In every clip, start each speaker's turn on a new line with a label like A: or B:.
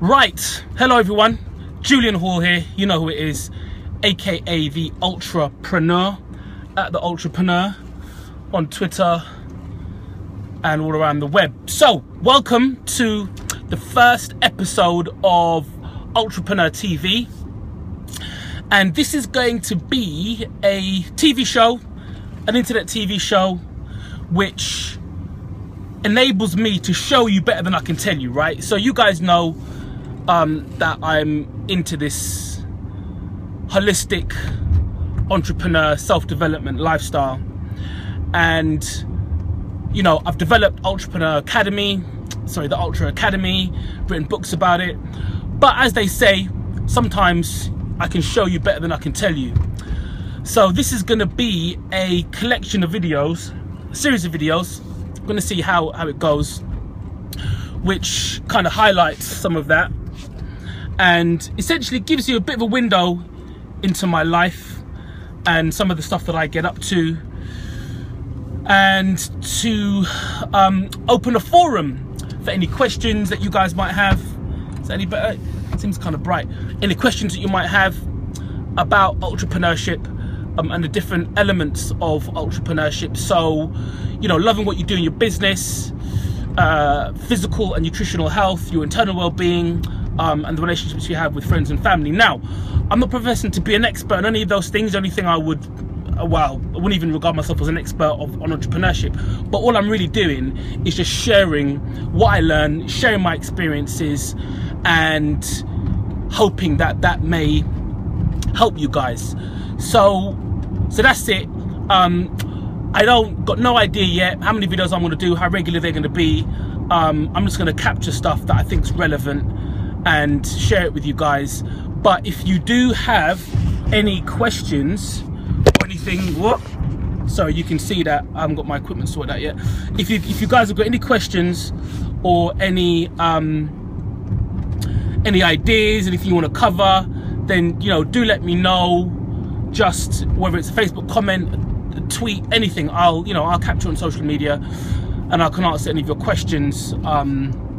A: Right, hello everyone. Julian Hall here. You know who it is, aka the Ultrapreneur at the Ultrapreneur on Twitter and all around the web. So, welcome to the first episode of Ultrapreneur TV. And this is going to be a TV show, an internet TV show, which enables me to show you better than I can tell you, right? So you guys know um, that I'm into this holistic entrepreneur self-development lifestyle. And you know I've developed Entrepreneur Academy sorry the Ultra Academy written books about it. But as they say sometimes I can show you better than I can tell you. So this is gonna be a collection of videos a series of videos. I'm gonna see how how it goes which kind of highlights some of that and essentially gives you a bit of a window into my life and some of the stuff that I get up to and to um, open a forum for any questions that you guys might have. Is that any better? It seems kind of bright. Any questions that you might have about entrepreneurship um, and the different elements of entrepreneurship. So, you know, loving what you do in your business, uh, physical and nutritional health, your internal well-being, um, and the relationships you have with friends and family. Now, I'm not professing to be an expert on any of those things. The only thing I would, uh, well, I wouldn't even regard myself as an expert of, on entrepreneurship. But all I'm really doing is just sharing what I learn, sharing my experiences, and hoping that that may help you guys. So, so that's it. Um, I don't got no idea yet how many videos I'm going to do, how regular they're going to be. Um, I'm just going to capture stuff that I think is relevant and share it with you guys. But if you do have any questions or anything, what? Sorry, you can see that I haven't got my equipment sorted out yet. If you if you guys have got any questions or any um, any ideas, anything you want to cover, then you know do let me know. Just whether it's a Facebook comment, a tweet, anything, I'll you know I'll capture on social media, and I can answer any of your questions. Um,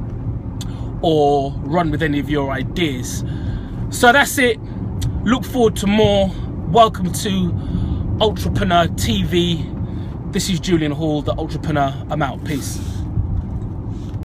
A: or run with any of your ideas. So that's it. Look forward to more. Welcome to Ultrapreneur TV. This is Julian Hall, the Ultrapreneur. I'm out. Peace.